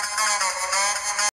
No.